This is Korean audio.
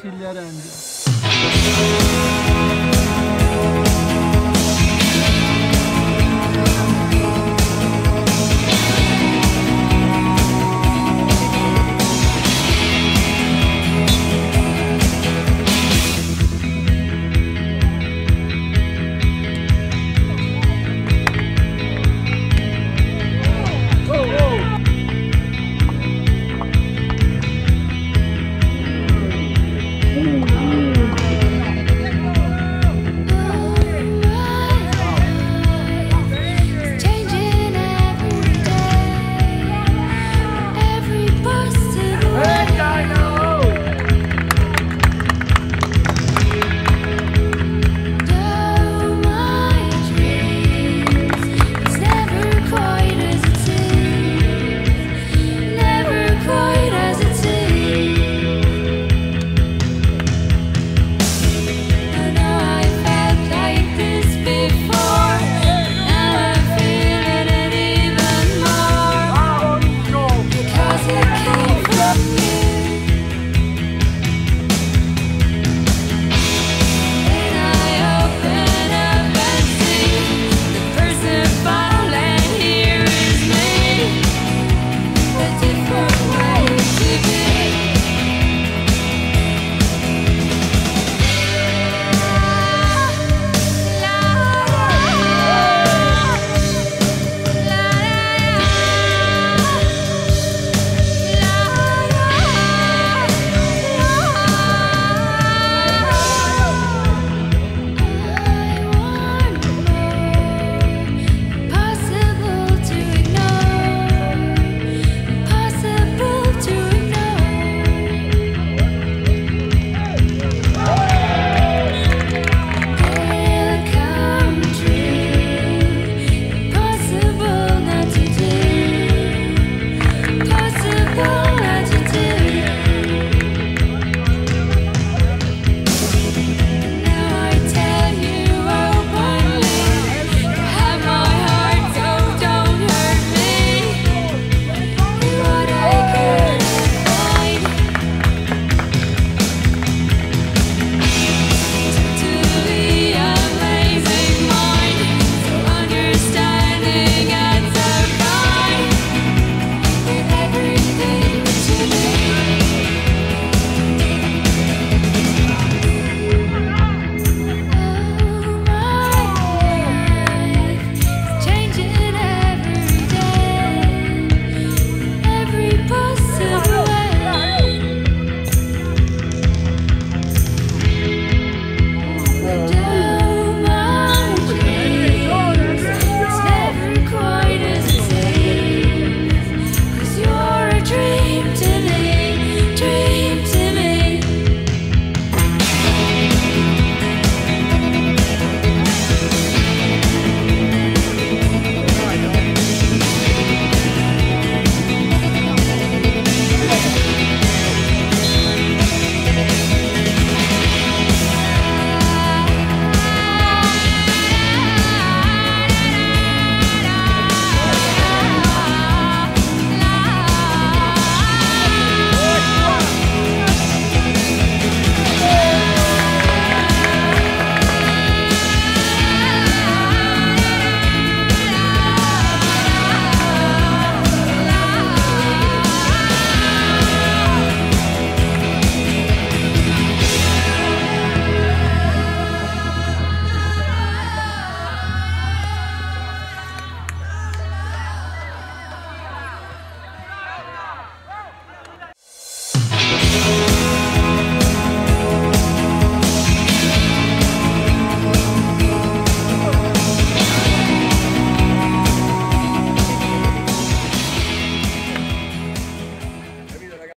Figliarelli.